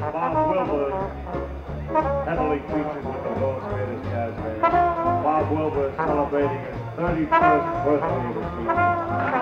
as Bob Wilbur heavily featured with the world's greatest jazz band. Bob Wilbur celebrating his 31st birthday this evening.